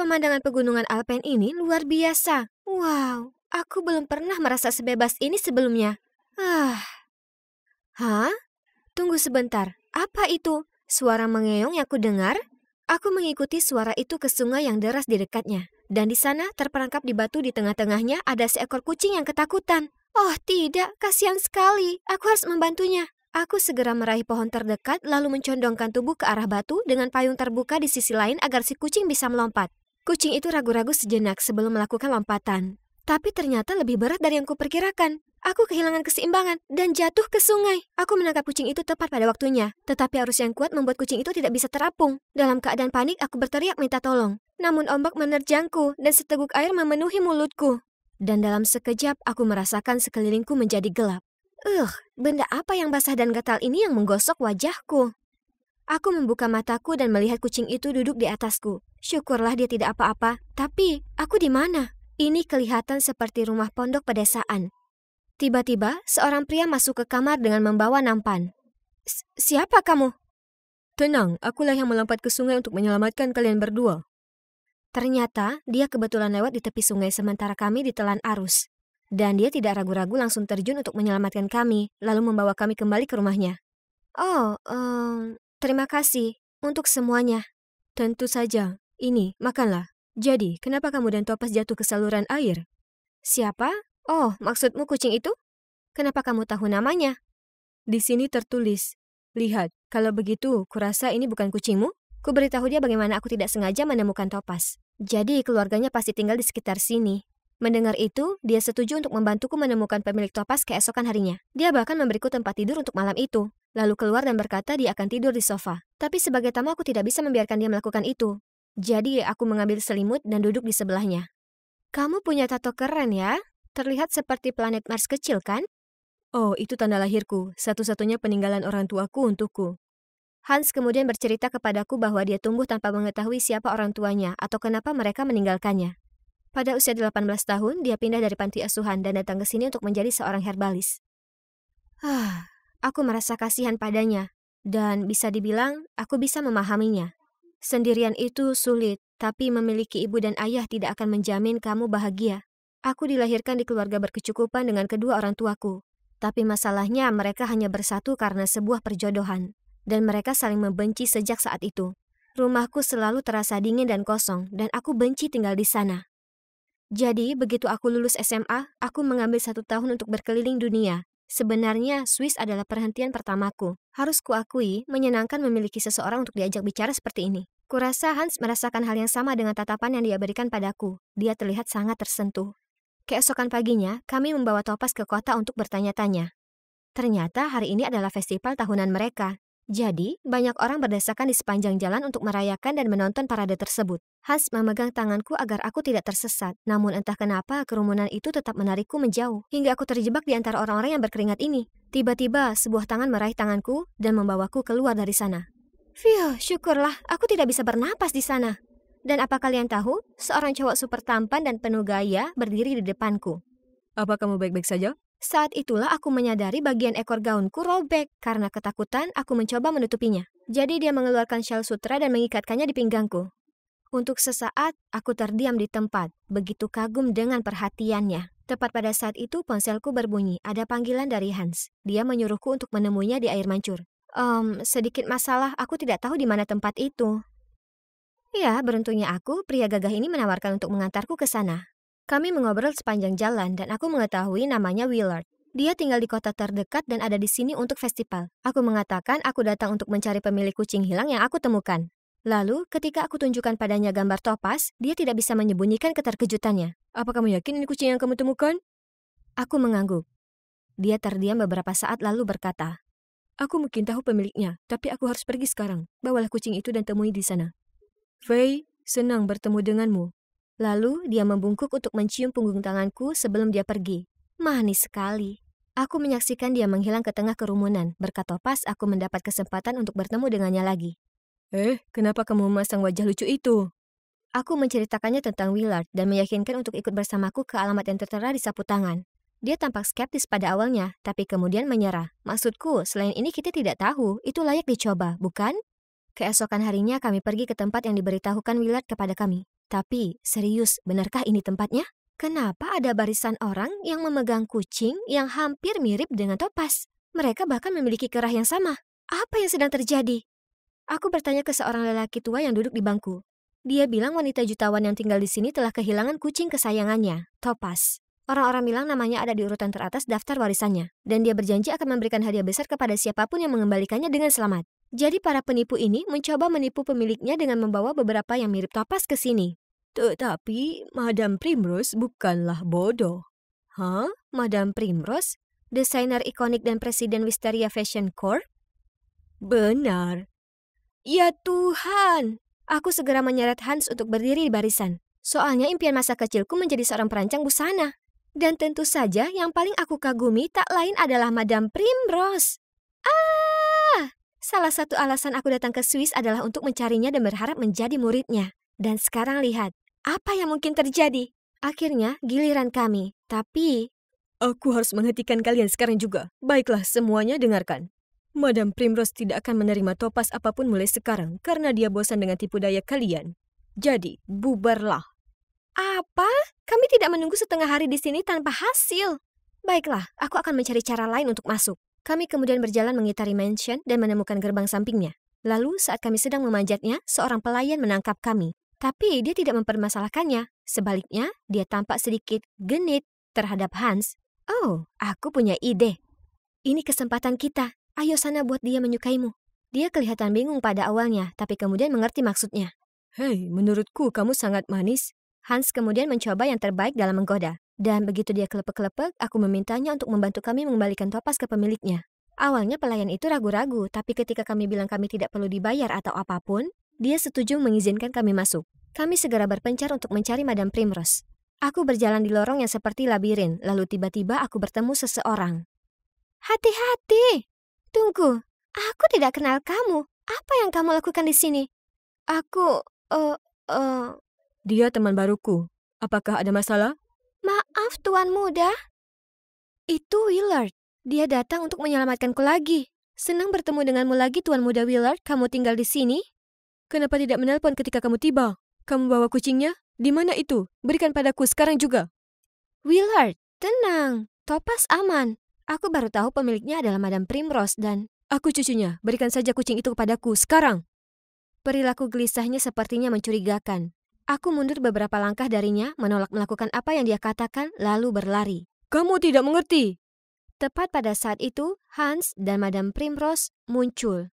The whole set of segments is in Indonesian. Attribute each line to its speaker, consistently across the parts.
Speaker 1: pemandangan pegunungan Alpen ini luar biasa. Wow, aku belum pernah merasa sebebas ini sebelumnya. Ah. Hah? Tunggu sebentar. Apa itu? Suara mengeong yang ku dengar? Aku mengikuti suara itu ke sungai yang deras di dekatnya. Dan di sana, terperangkap di batu di tengah-tengahnya, ada seekor kucing yang ketakutan. Oh tidak, kasihan sekali. Aku harus membantunya. Aku segera meraih pohon terdekat lalu mencondongkan tubuh ke arah batu dengan payung terbuka di sisi lain agar si kucing bisa melompat. Kucing itu ragu-ragu sejenak sebelum melakukan lompatan. Tapi ternyata lebih berat dari yang kuperkirakan. Aku kehilangan keseimbangan dan jatuh ke sungai. Aku menangkap kucing itu tepat pada waktunya. Tetapi arus yang kuat membuat kucing itu tidak bisa terapung. Dalam keadaan panik, aku berteriak minta tolong. Namun ombak menerjangku dan seteguk air memenuhi mulutku. Dan dalam sekejap, aku merasakan sekelilingku menjadi gelap. Ugh, benda apa yang basah dan gatal ini yang menggosok wajahku? Aku membuka mataku dan melihat kucing itu duduk di atasku. Syukurlah dia tidak apa-apa. Tapi, aku di mana? Ini kelihatan seperti rumah pondok pedesaan. Tiba-tiba, seorang pria masuk ke kamar dengan membawa nampan. Siapa kamu?
Speaker 2: Tenang, akulah yang melompat ke sungai untuk menyelamatkan kalian berdua.
Speaker 1: Ternyata, dia kebetulan lewat di tepi sungai sementara kami ditelan arus. Dan dia tidak ragu-ragu langsung terjun untuk menyelamatkan kami, lalu membawa kami kembali ke rumahnya. Oh, um, terima kasih untuk semuanya.
Speaker 2: Tentu saja. Ini, makanlah. Jadi, kenapa kamu dan Topas jatuh ke saluran air?
Speaker 1: Siapa? Oh, maksudmu kucing itu? Kenapa kamu tahu namanya?
Speaker 2: Di sini tertulis. Lihat, kalau begitu, kurasa ini bukan kucingmu?
Speaker 1: Ku beritahu dia bagaimana aku tidak sengaja menemukan Topas. Jadi, keluarganya pasti tinggal di sekitar sini. Mendengar itu, dia setuju untuk membantuku menemukan pemilik topas keesokan harinya. Dia bahkan memberiku tempat tidur untuk malam itu, lalu keluar dan berkata dia akan tidur di sofa. Tapi sebagai tamu aku tidak bisa membiarkan dia melakukan itu. Jadi aku mengambil selimut dan duduk di sebelahnya. Kamu punya tato keren ya? Terlihat seperti planet Mars kecil kan?
Speaker 2: Oh, itu tanda lahirku, satu-satunya peninggalan orang tuaku untukku.
Speaker 1: Hans kemudian bercerita kepadaku bahwa dia tumbuh tanpa mengetahui siapa orang tuanya atau kenapa mereka meninggalkannya. Pada usia 18 tahun, dia pindah dari panti asuhan dan datang ke sini untuk menjadi seorang herbalis. Ah, aku merasa kasihan padanya, dan bisa dibilang aku bisa memahaminya. Sendirian itu sulit, tapi memiliki ibu dan ayah tidak akan menjamin kamu bahagia. Aku dilahirkan di keluarga berkecukupan dengan kedua orang tuaku, tapi masalahnya mereka hanya bersatu karena sebuah perjodohan, dan mereka saling membenci sejak saat itu. Rumahku selalu terasa dingin dan kosong, dan aku benci tinggal di sana. Jadi, begitu aku lulus SMA, aku mengambil satu tahun untuk berkeliling dunia. Sebenarnya, Swiss adalah perhentian pertamaku. Harus kuakui, menyenangkan memiliki seseorang untuk diajak bicara seperti ini. Kurasa Hans merasakan hal yang sama dengan tatapan yang dia berikan padaku. Dia terlihat sangat tersentuh. Keesokan paginya, kami membawa Topas ke kota untuk bertanya-tanya. Ternyata hari ini adalah festival tahunan mereka. Jadi, banyak orang berdesakan di sepanjang jalan untuk merayakan dan menonton parade tersebut. Hans memegang tanganku agar aku tidak tersesat. Namun entah kenapa kerumunan itu tetap menarikku menjauh. Hingga aku terjebak di antara orang-orang yang berkeringat ini. Tiba-tiba, sebuah tangan meraih tanganku dan membawaku keluar dari sana. Fiu, syukurlah aku tidak bisa bernapas di sana. Dan apa kalian tahu? Seorang cowok super tampan dan penuh gaya berdiri di depanku.
Speaker 2: Apa kamu baik-baik saja?
Speaker 1: Saat itulah aku menyadari bagian ekor gaunku robek. Karena ketakutan, aku mencoba menutupinya. Jadi dia mengeluarkan shell sutra dan mengikatkannya di pinggangku. Untuk sesaat, aku terdiam di tempat, begitu kagum dengan perhatiannya. Tepat pada saat itu, ponselku berbunyi. Ada panggilan dari Hans. Dia menyuruhku untuk menemuinya di air mancur. Um, sedikit masalah, aku tidak tahu di mana tempat itu. Ya, beruntungnya aku, pria gagah ini menawarkan untuk mengantarku ke sana. Kami mengobrol sepanjang jalan dan aku mengetahui namanya Willard. Dia tinggal di kota terdekat dan ada di sini untuk festival. Aku mengatakan aku datang untuk mencari pemilik kucing hilang yang aku temukan. Lalu, ketika aku tunjukkan padanya gambar topas, dia tidak bisa menyembunyikan keterkejutannya.
Speaker 2: Apa kamu yakin ini kucing yang kamu temukan?
Speaker 1: Aku mengangguk. Dia terdiam beberapa saat lalu berkata,
Speaker 2: Aku mungkin tahu pemiliknya, tapi aku harus pergi sekarang. Bawalah kucing itu dan temui di sana. Faye, senang bertemu denganmu.
Speaker 1: Lalu dia membungkuk untuk mencium punggung tanganku sebelum dia pergi. Manis sekali. Aku menyaksikan dia menghilang ke tengah kerumunan. Berkat topas, aku mendapat kesempatan untuk bertemu dengannya lagi.
Speaker 2: Eh, kenapa kamu memasang wajah lucu itu?
Speaker 1: Aku menceritakannya tentang Willard dan meyakinkan untuk ikut bersamaku ke alamat yang tertera di sapu tangan. Dia tampak skeptis pada awalnya, tapi kemudian menyerah. Maksudku, selain ini kita tidak tahu, itu layak dicoba, bukan? Keesokan harinya kami pergi ke tempat yang diberitahukan Willard kepada kami. Tapi, serius, benarkah ini tempatnya? Kenapa ada barisan orang yang memegang kucing yang hampir mirip dengan Topas? Mereka bahkan memiliki kerah yang sama. Apa yang sedang terjadi? Aku bertanya ke seorang lelaki tua yang duduk di bangku. Dia bilang wanita jutawan yang tinggal di sini telah kehilangan kucing kesayangannya, Topas. Orang-orang bilang namanya ada di urutan teratas daftar warisannya, dan dia berjanji akan memberikan hadiah besar kepada siapa pun yang mengembalikannya dengan selamat. Jadi para penipu ini mencoba menipu pemiliknya dengan membawa beberapa yang mirip Topas ke sini.
Speaker 2: Tetapi Madame Primrose bukanlah bodoh.
Speaker 1: Hah? Madame Primrose? Desainer ikonik dan presiden Wisteria Fashion Corp?
Speaker 2: Benar.
Speaker 1: Ya Tuhan! Aku segera menyeret Hans untuk berdiri di barisan. Soalnya impian masa kecilku menjadi seorang perancang busana. Dan tentu saja yang paling aku kagumi tak lain adalah Madame Primrose. Ah! Salah satu alasan aku datang ke Swiss adalah untuk mencarinya dan berharap menjadi muridnya. Dan sekarang lihat, apa yang mungkin terjadi? Akhirnya giliran kami, tapi...
Speaker 2: Aku harus menghentikan kalian sekarang juga. Baiklah, semuanya dengarkan. Madam Primrose tidak akan menerima topas apa pun mulai sekarang karena dia bosan dengan tipu daya kalian. Jadi, bubarlah.
Speaker 1: Apa? Kami tidak menunggu setengah hari di sini tanpa hasil. Baiklah, aku akan mencari cara lain untuk masuk. Kami kemudian berjalan mengitari mansion dan menemukan gerbang sampingnya. Lalu saat kami sedang memanjatnya, seorang pelayan menangkap kami. Tapi dia tidak mempermasalahkannya. Sebaliknya, dia tampak sedikit genit terhadap Hans. Oh, aku punya ide. Ini kesempatan kita. Ayo sana buat dia menyukaimu. Dia kelihatan bingung pada awalnya, tapi kemudian mengerti maksudnya.
Speaker 2: Hei, menurutku kamu sangat manis.
Speaker 1: Hans kemudian mencoba yang terbaik dalam menggoda. Dan begitu dia kelepek-kelepek, aku memintanya untuk membantu kami mengembalikan topas ke pemiliknya. Awalnya pelayan itu ragu-ragu, tapi ketika kami bilang kami tidak perlu dibayar atau apa pun, dia setuju mengizinkan kami masuk. Kami segera berpencar untuk mencari Madame Primrose. Aku berjalan di lorong yang seperti labirin, lalu tiba-tiba aku bertemu seseorang. Hati-hati! Tunggu, aku tidak kenal kamu. Apa yang kamu lakukan di sini? Aku, uh, uh...
Speaker 2: Dia teman baruku. Apakah ada masalah?
Speaker 1: Maaf, Tuan Muda. Itu Willard. Dia datang untuk menyelamatkanku lagi. Senang bertemu denganmu lagi, Tuan Muda Willard. Kamu tinggal di sini?
Speaker 2: Kenapa tidak menelpon ketika kamu tiba? Kamu bawa kucingnya? Di mana itu? Berikan padaku sekarang juga.
Speaker 1: Willard, tenang. Topas aman. Aku baru tahu pemiliknya adalah Madame Primrose dan...
Speaker 2: Aku cucunya. Berikan saja kucing itu kepadaku sekarang.
Speaker 1: Perilaku gelisahnya sepertinya mencurigakan. Aku mundur beberapa langkah darinya, menolak melakukan apa yang dia katakan, lalu berlari.
Speaker 2: Kamu tidak mengerti.
Speaker 1: Tepat pada saat itu, Hans dan Madame Primrose muncul.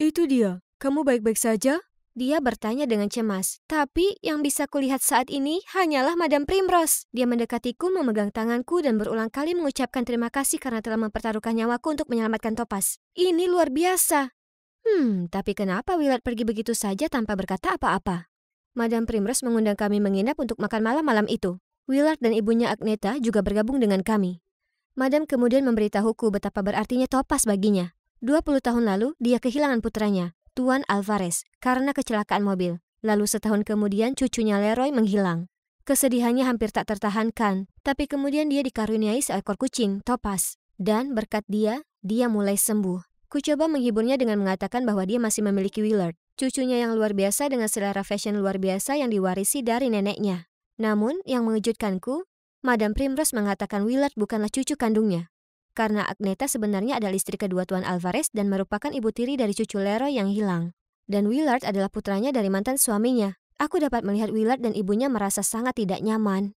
Speaker 2: Itu dia. Kamu baik-baik saja?
Speaker 1: Dia bertanya dengan cemas. Tapi yang bisa kulihat saat ini hanyalah Madame Primrose. Dia mendekatiku, memegang tanganku, dan berulang kali mengucapkan terima kasih karena telah mempertaruhkan nyawaku untuk menyelamatkan Topas. Ini luar biasa. Hmm, tapi kenapa Willard pergi begitu saja tanpa berkata apa-apa? Madame Primrose mengundang kami menginap untuk makan malam malam itu. Willard dan ibunya Agneta juga bergabung dengan kami. Madame kemudian memberitahuku betapa berartinya topas baginya. 20 tahun lalu, dia kehilangan putranya, Tuan Alvarez, karena kecelakaan mobil. Lalu setahun kemudian cucunya Leroy menghilang. Kesedihannya hampir tak tertahankan, tapi kemudian dia dikaruniai seekor kucing, Topas. Dan berkat dia, dia mulai sembuh. Ku coba menghiburnya dengan mengatakan bahwa dia masih memiliki Willard cucunya yang luar biasa dengan selera fashion luar biasa yang diwarisi dari neneknya. Namun, yang mengejutkanku, Madame Primrose mengatakan Willard bukanlah cucu kandungnya. Karena Agneta sebenarnya adalah istri kedua Tuan Alvarez dan merupakan ibu tiri dari cucu Leroy yang hilang. Dan Willard adalah putranya dari mantan suaminya. Aku dapat melihat Willard dan ibunya merasa sangat tidak nyaman.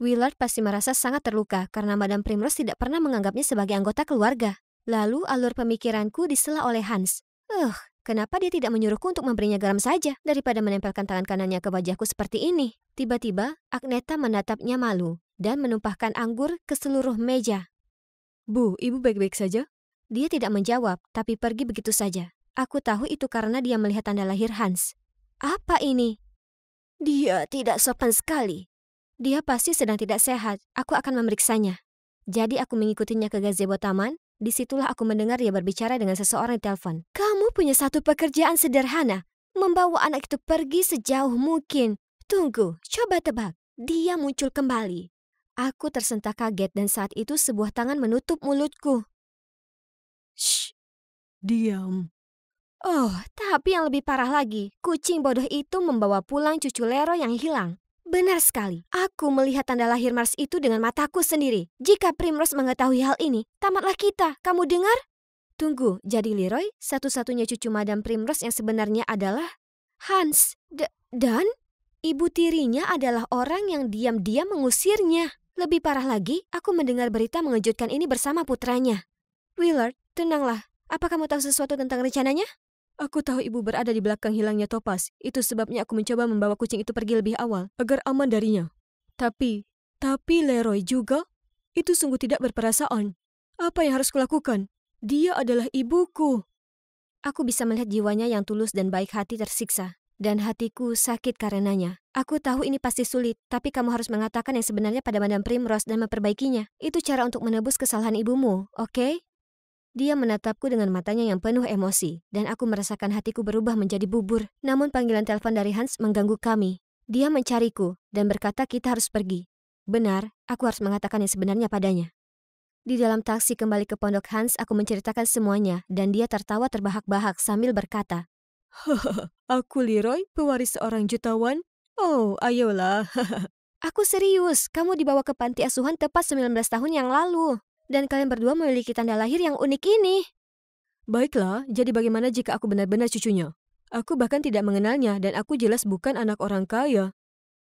Speaker 1: Willard pasti merasa sangat terluka karena Madame Primrose tidak pernah menganggapnya sebagai anggota keluarga. Lalu alur pemikiranku disela oleh Hans. Uh, Kenapa dia tidak menyuruhku untuk memberinya garam saja daripada menempelkan tangan kanannya ke wajahku seperti ini? Tiba-tiba, Agneta menatapnya malu dan menumpahkan anggur ke seluruh meja.
Speaker 2: Bu, ibu baik-baik saja?
Speaker 1: Dia tidak menjawab, tapi pergi begitu saja. Aku tahu itu karena dia melihat tanda lahir Hans. Apa ini? Dia tidak sopan sekali. Dia pasti sedang tidak sehat. Aku akan memeriksanya. Jadi aku mengikutinya ke gazebo taman Di situlah aku mendengar dia berbicara dengan seseorang di telepon. Kamu punya satu pekerjaan sederhana, membawa anak itu pergi sejauh mungkin. Tunggu, coba tebak. Dia muncul kembali. Aku tersentak kaget dan saat itu sebuah tangan menutup mulutku.
Speaker 2: Shh, diam.
Speaker 1: Oh, tapi yang lebih parah lagi, kucing bodoh itu membawa pulang cucu Lero yang hilang. Benar sekali. Aku melihat tanda lahir Mars itu dengan mataku sendiri. Jika Primrose mengetahui hal ini, tamatlah kita. Kamu dengar? Tunggu, jadi Leroy satu-satunya cucu Madam Primrose yang sebenarnya adalah Hans. D dan ibu tirinya adalah orang yang diam-diam mengusirnya. Lebih parah lagi, aku mendengar berita mengejutkan ini bersama putranya. Willard, tenanglah. Apa kamu tahu sesuatu tentang rencananya?
Speaker 2: Aku tahu ibu berada di belakang hilangnya Topas. Itu sebabnya aku mencoba membawa kucing itu pergi lebih awal, agar aman darinya. Tapi, tapi Leroy juga? Itu sungguh tidak berperasaan. Apa yang harus kulakukan? Dia adalah ibuku.
Speaker 1: Aku bisa melihat jiwanya yang tulus dan baik hati tersiksa. Dan hatiku sakit karenanya. Aku tahu ini pasti sulit, tapi kamu harus mengatakan yang sebenarnya pada Madam Primrose dan memperbaikinya. Itu cara untuk menebus kesalahan ibumu, oke? Okay? Dia menatapku dengan matanya yang penuh emosi, dan aku merasakan hatiku berubah menjadi bubur. Namun panggilan telepon dari Hans mengganggu kami. Dia mencariku dan berkata kita harus pergi. Benar, aku harus mengatakan yang sebenarnya padanya. Di dalam taksi kembali ke pondok Hans, aku menceritakan semuanya, dan dia tertawa terbahak-bahak sambil berkata,
Speaker 2: aku Leroy, pewaris seorang jutawan? Oh, ayolah.
Speaker 1: aku serius, kamu dibawa ke panti asuhan tepat 19 tahun yang lalu. Dan kalian berdua memiliki tanda lahir yang unik ini.
Speaker 2: Baiklah, jadi bagaimana jika aku benar-benar cucunya? Aku bahkan tidak mengenalnya dan aku jelas bukan anak orang kaya.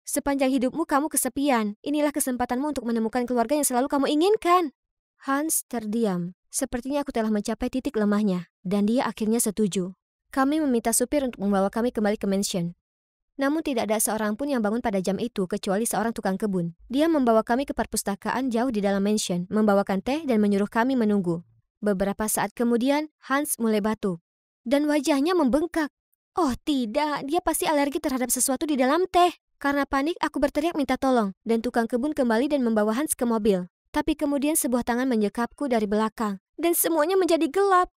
Speaker 1: Sepanjang hidupmu kamu kesepian. Inilah kesempatanmu untuk menemukan keluarga yang selalu kamu inginkan. Hans terdiam. Sepertinya aku telah mencapai titik lemahnya, dan dia akhirnya setuju. Kami meminta supir untuk membawa kami kembali ke mansion. Namun tidak ada seorang pun yang bangun pada jam itu kecuali seorang tukang kebun. Dia membawa kami ke perpustakaan jauh di dalam mansion, membawakan teh dan menyuruh kami menunggu. Beberapa saat kemudian, Hans mulai batuk. Dan wajahnya membengkak. Oh tidak, dia pasti alergi terhadap sesuatu di dalam teh. Karena panik, aku berteriak minta tolong, dan tukang kebun kembali dan membawa Hans ke mobil. Tapi kemudian sebuah tangan menyekapku dari belakang, dan semuanya menjadi gelap.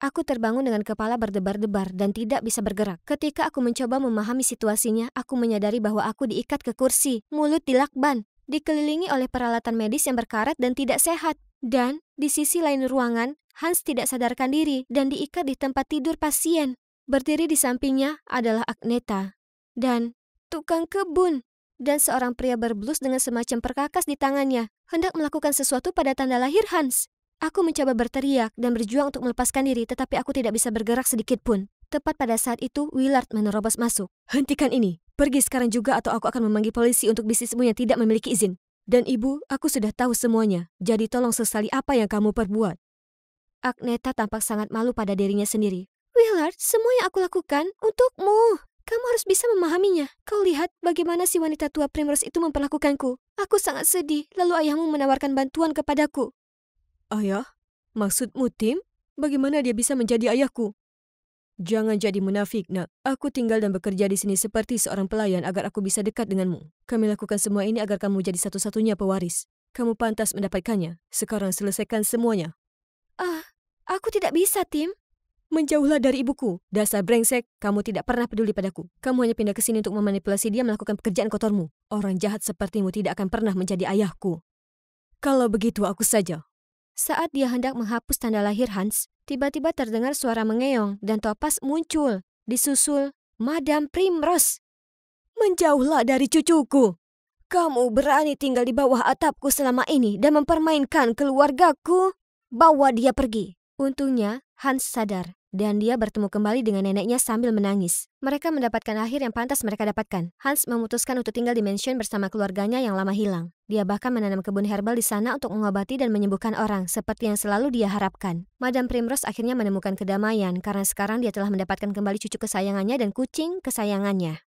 Speaker 1: Aku terbangun dengan kepala berdebar-debar dan tidak bisa bergerak. Ketika aku mencoba memahami situasinya, aku menyadari bahwa aku diikat ke kursi, mulut dilakban, dikelilingi oleh peralatan medis yang berkarat dan tidak sehat. Dan di sisi lain ruangan, Hans tidak sadarkan diri dan diikat di tempat tidur pasien. Berdiri di sampingnya adalah Agneta dan tukang kebun dan seorang pria berblus dengan semacam perkakas di tangannya hendak melakukan sesuatu pada tanda lahir Hans. Aku mencoba berteriak dan berjuang untuk melepaskan diri, tetapi aku tidak bisa bergerak sedikit pun. Tepat pada saat itu, Willard menerobos masuk.
Speaker 2: Hentikan ini. Pergi sekarang juga atau aku akan memanggil polisi untuk bisnismu yang tidak memiliki izin. Dan ibu, aku sudah tahu semuanya. Jadi tolong sesali apa yang kamu perbuat.
Speaker 1: Agneta tampak sangat malu pada dirinya sendiri. Willard, semua yang aku lakukan untukmu. Kamu harus bisa memahaminya. Kau lihat bagaimana si wanita tua Primrose itu memperlakukanku. Aku sangat sedih, lalu ayahmu menawarkan bantuan kepadaku.
Speaker 2: Ayah? Maksudmu Tim? Bagaimana dia bisa menjadi ayahku? Jangan jadi munafik, nak. Aku tinggal dan bekerja di sini seperti seorang pelayan agar aku bisa dekat denganmu. Kami lakukan semua ini agar kamu jadi satu-satunya pewaris. Kamu pantas mendapatkannya. Sekarang selesaikan semuanya.
Speaker 1: Ah, aku tidak bisa, Tim.
Speaker 2: Menjauhlah dari ibuku. Dasar brengsek, kamu tidak pernah peduli padaku. Kamu hanya pindah ke sini untuk memanipulasi dia melakukan pekerjaan kotormu. Orang jahat sepertimu tidak akan pernah menjadi ayahku. Kalau begitu aku saja.
Speaker 1: Saat dia hendak menghapus tanda lahir Hans, tiba-tiba terdengar suara mengeong dan Topas muncul, disusul Madam Primrose.
Speaker 2: Menjauhlah dari cucuku. Kamu berani tinggal di bawah atapku selama ini dan mempermainkan keluargaku?
Speaker 1: Bawa dia pergi. Untungnya, Hans sadar dan dia bertemu kembali dengan neneknya sambil menangis. Mereka mendapatkan akhir yang pantas mereka dapatkan. Hans memutuskan untuk tinggal di mansion bersama keluarganya yang lama hilang. Dia bahkan menanam kebun herbal di sana untuk mengobati dan menyembuhkan orang, seperti yang selalu dia harapkan. Madam Primrose akhirnya menemukan kedamaian karena sekarang dia telah mendapatkan kembali cucu kesayangannya dan kucing kesayangannya.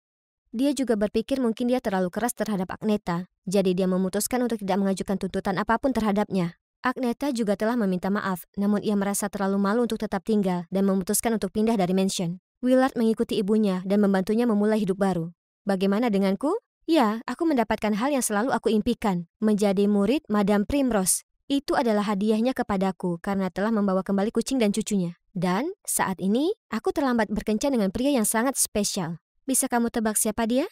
Speaker 1: Dia juga berpikir mungkin dia terlalu keras terhadap Agneta, jadi dia memutuskan untuk tidak mengajukan tuntutan apa pun terhadapnya. Agneta juga telah meminta maaf, namun ia merasa terlalu malu untuk tetap tinggal dan memutuskan untuk pindah dari mansion. Willard mengikuti ibunya dan membantunya memulai hidup baru. Bagaimana denganku? Ya, aku mendapatkan hal yang selalu aku impikan, menjadi murid Madame Primrose. Itu adalah hadiahnya kepadaku karena telah membawa kembali kucing dan cucunya. Dan saat ini, aku terlambat berkencan dengan pria yang sangat spesial. Bisa kamu tebak siapa dia?